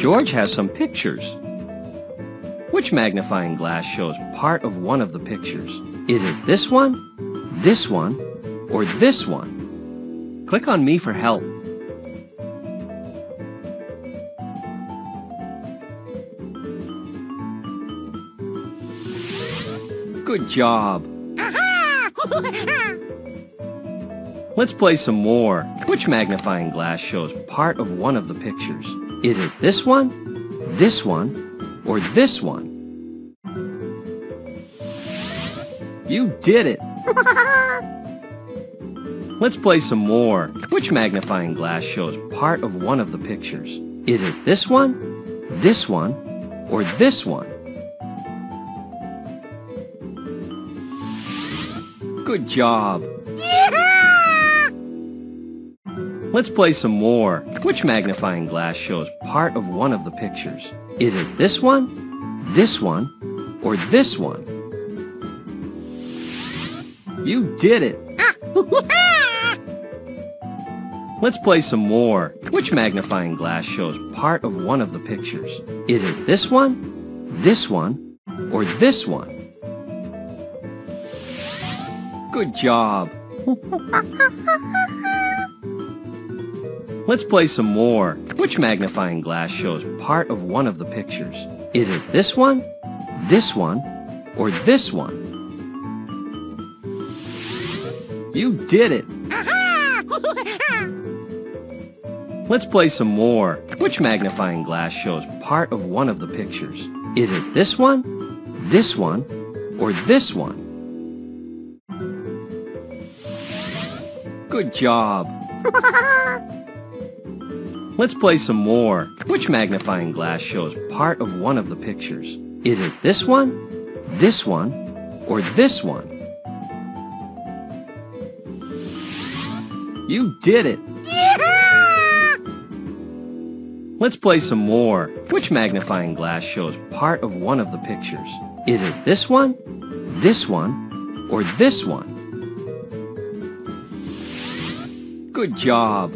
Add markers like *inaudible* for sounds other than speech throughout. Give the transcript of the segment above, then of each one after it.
George has some pictures. Which magnifying glass shows part of one of the pictures? Is it this one, this one, or this one? Click on me for help. Good job. *laughs* Let's play some more. Which magnifying glass shows part of one of the pictures? Is it this one, this one, or this one? You did it! *laughs* Let's play some more. Which magnifying glass shows part of one of the pictures? Is it this one, this one, or this one? Good job! Let's play some more. Which magnifying glass shows part of one of the pictures? Is it this one, this one, or this one? You did it! *laughs* Let's play some more. Which magnifying glass shows part of one of the pictures? Is it this one, this one, or this one? Good job! *laughs* Let's play some more. Which magnifying glass shows part of one of the pictures? Is it this one, this one, or this one? You did it! *laughs* Let's play some more. Which magnifying glass shows part of one of the pictures? Is it this one, this one, or this one? Good job! *laughs* Let's play some more. Which magnifying glass shows part of one of the pictures? Is it this one, this one, or this one? You did it! Let's play some more. Which magnifying glass shows part of one of the pictures? Is it this one, this one, or this one? Good job!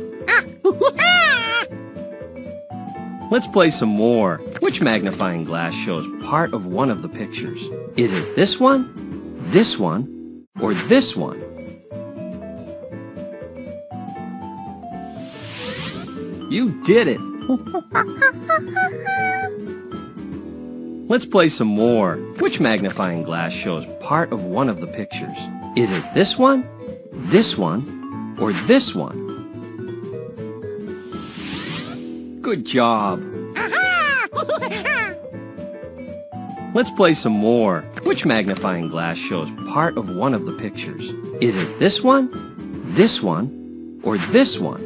Let's play some more. Which magnifying glass shows part of one of the pictures? Is it this one, this one, or this one? You did it! *laughs* Let's play some more. Which magnifying glass shows part of one of the pictures? Is it this one, this one, or this one? Good job! *laughs* Let's play some more. Which magnifying glass shows part of one of the pictures? Is it this one, this one, or this one?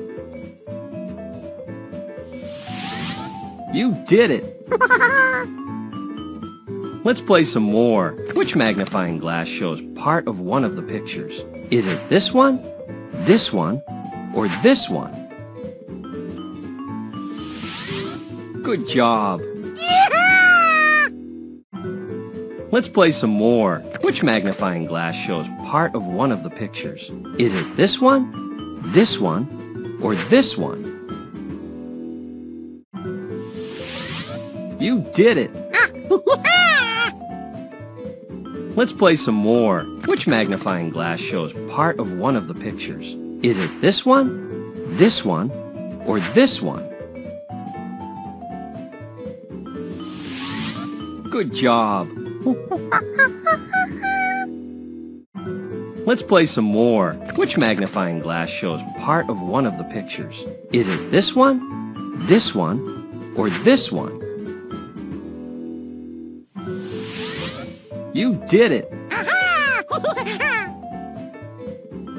You did it! *laughs* Let's play some more. Which magnifying glass shows part of one of the pictures? Is it this one, this one, or this one? Good job! Let's play some more. Which magnifying glass shows part of one of the pictures? Is it this one, this one, or this one? You did it! *laughs* Let's play some more. Which magnifying glass shows part of one of the pictures? Is it this one, this one, or this one? Good job! Let's play some more. Which magnifying glass shows part of one of the pictures? Is it this one, this one, or this one? You did it!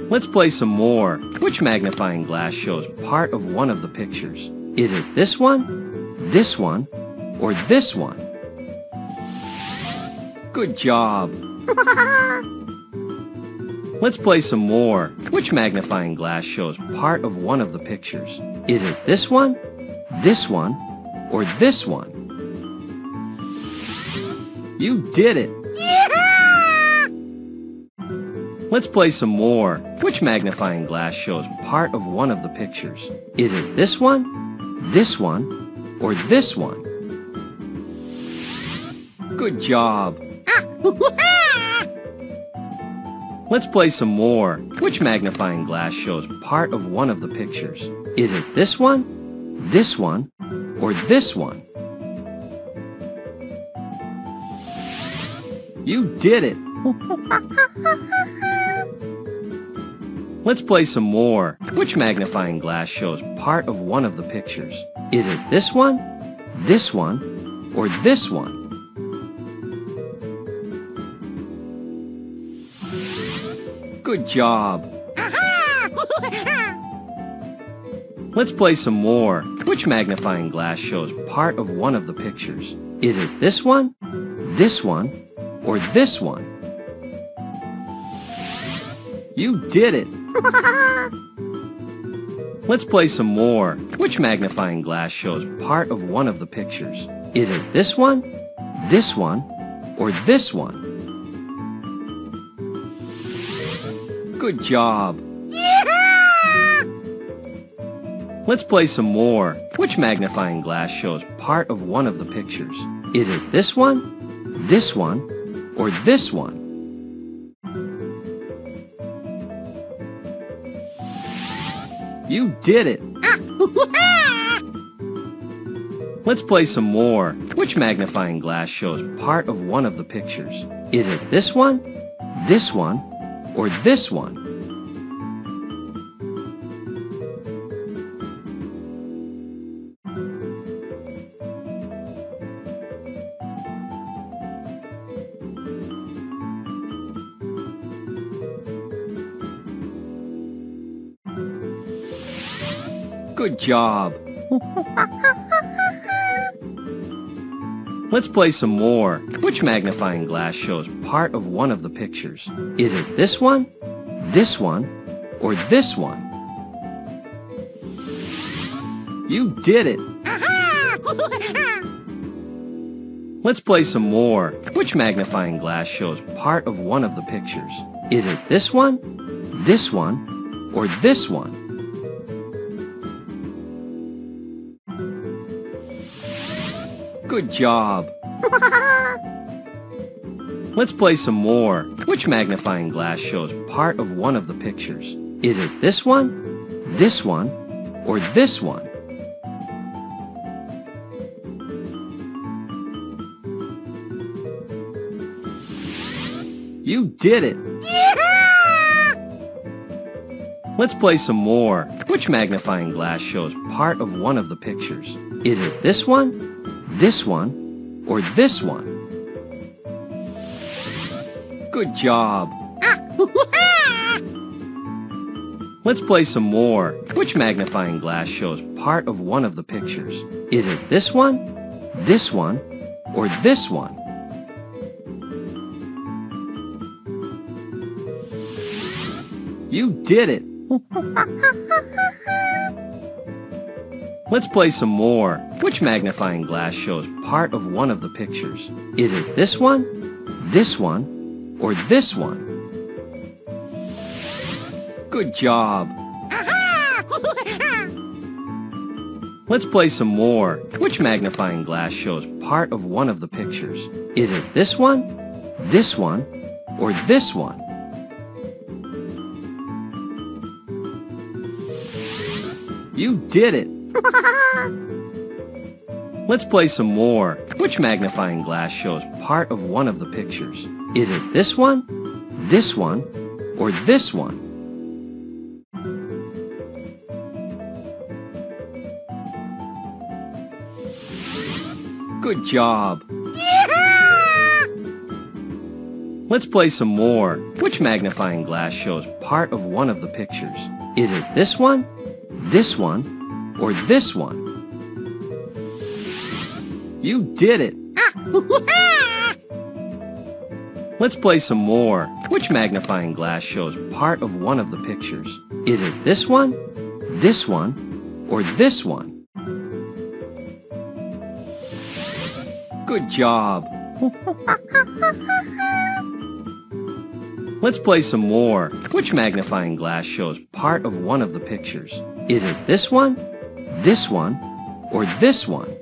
Let's play some more. Which magnifying glass shows part of one of the pictures? Is it this one, this one, or this one? Good job! *laughs* Let's play some more. Which magnifying glass shows part of one of the pictures? Is it this one, this one, or this one? You did it! Let's play some more. Which magnifying glass shows part of one of the pictures? Is it this one, this one, or this one? Good job. *laughs* Let's play some more. Which magnifying glass shows part of one of the pictures? Is it this one, this one, or this one? You did it! *laughs* Let's play some more. Which magnifying glass shows part of one of the pictures? Is it this one, this one, or this one? Good job. Let's play some more. Which magnifying glass shows part of one of the pictures? Is it this one, this one, or this one? You did it! Let's play some more. Which magnifying glass shows part of one of the pictures? Is it this one, this one, or this one? Good job. Let's play some more. Which magnifying glass shows part of one of the pictures? Is it this one, this one, or this one? You did it! *laughs* Let's play some more. Which magnifying glass shows part of one of the pictures? Is it this one, this one, or this one? Good job. *laughs* Let's play some more. Which magnifying glass shows part of one of the pictures? Is it this one, this one, or this one? You did it! *laughs* Let's play some more. Which magnifying glass shows part of one of the pictures? Is it this one, this one, or this one? Good job. *laughs* Let's play some more. Which magnifying glass shows part of one of the pictures? Is it this one, this one, or this one? You did it! Let's play some more. Which magnifying glass shows part of one of the pictures? Is it this one, this one, or this one? Good job! *laughs* Let's play some more. Which magnifying glass shows part of one of the pictures? Is it this one, this one, or this one? You did it! *laughs* Let's play some more. Which magnifying glass shows part of one of the pictures? Is it this one, this one, or this one? Good job! *laughs* Let's play some more. Which magnifying glass shows part of one of the pictures? Is it this one, this one, or this one? You did it! Let's play some more. Which magnifying glass shows part of one of the pictures? Is it this one, this one, or this one? Good job! Let's play some more. Which magnifying glass shows part of one of the pictures? Is it this one, this one, or this one? You did it! *laughs* Let's play some more. Which magnifying glass shows part of one of the pictures? Is it this one, this one, or this one? Good job! Let's play some more. Which magnifying glass shows part of one of the pictures? Is it this one, this one, or this one?